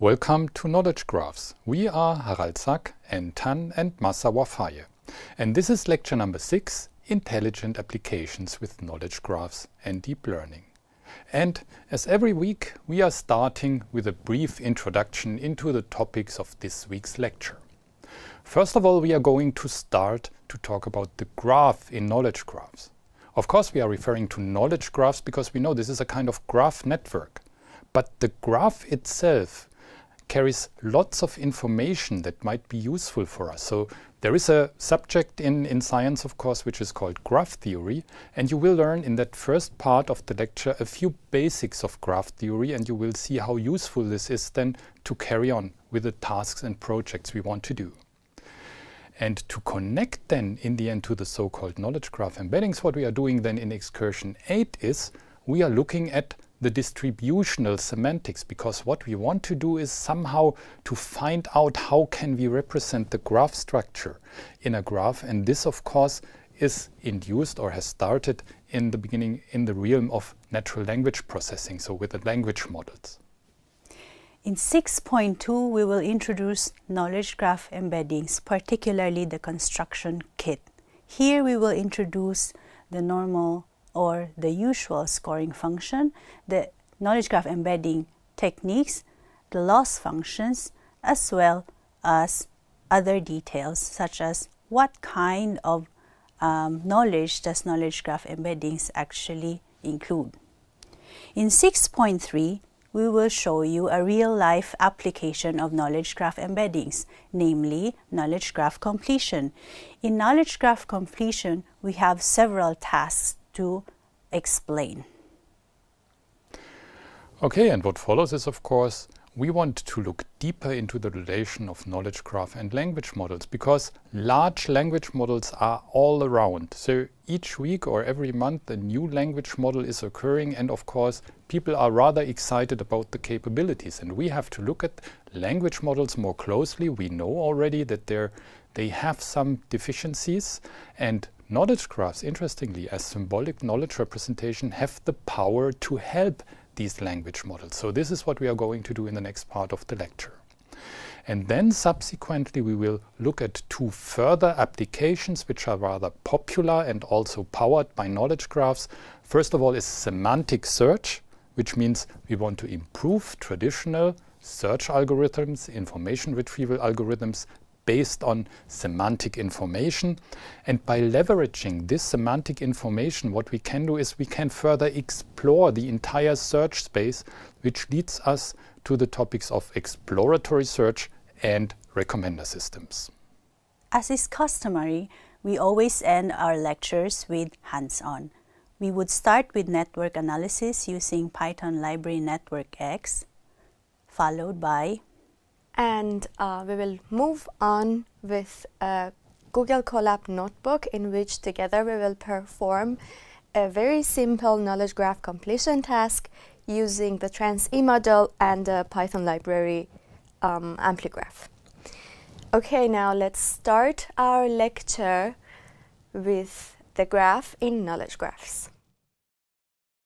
Welcome to Knowledge Graphs. We are Harald Sack, Ann Tan and Mahsa Vafaie. And this is lecture number 6, Intelligent Applications with Knowledge Graphs and Deep Learning. And as every week, we are starting with a brief introduction into the topics of this week's lecture. First of all, we are going to start to talk about the graph in knowledge graphs. Of course, we are referring to knowledge graphs because we know this is a kind of graph network. But the graph itself carries lots of information that might be useful for us. So there is a subject in, in science, of course, which is called graph theory. And you will learn in that first part of the lecture a few basics of graph theory, and you will see how useful this is then to carry on with the tasks and projects we want to do. And to connect then in the end to the so-called knowledge graph embeddings, what we are doing then in excursion 8 is we are looking at the distributional semantics because what we want to do is somehow to find out how can we represent the graph structure in a graph and this of course is induced or has started in the beginning in the realm of natural language processing so with the language models in 6.2, we will introduce knowledge graph embeddings, particularly the construction kit. Here we will introduce the normal or the usual scoring function, the knowledge graph embedding techniques, the loss functions, as well as other details such as what kind of um, knowledge does knowledge graph embeddings actually include. In 6.3, we will show you a real-life application of knowledge graph embeddings, namely knowledge graph completion. In knowledge graph completion, we have several tasks to explain. Okay, and what follows is, of course, we want to look deeper into the relation of knowledge graph and language models because large language models are all around. So each week or every month a new language model is occurring and of course people are rather excited about the capabilities and we have to look at language models more closely. We know already that they have some deficiencies and knowledge graphs, interestingly, as symbolic knowledge representation have the power to help these language models. So this is what we are going to do in the next part of the lecture. And then subsequently we will look at two further applications which are rather popular and also powered by knowledge graphs. First of all is semantic search, which means we want to improve traditional search algorithms, information retrieval algorithms based on semantic information. And by leveraging this semantic information, what we can do is we can further explore the entire search space, which leads us to the topics of exploratory search and recommender systems. As is customary, we always end our lectures with hands-on. We would start with network analysis using Python library NetworkX, followed by and uh, we will move on with a Google Colab notebook in which together we will perform a very simple knowledge graph completion task using the TransE model and the Python library um, AmpliGraph. Okay, now let's start our lecture with the graph in knowledge graphs.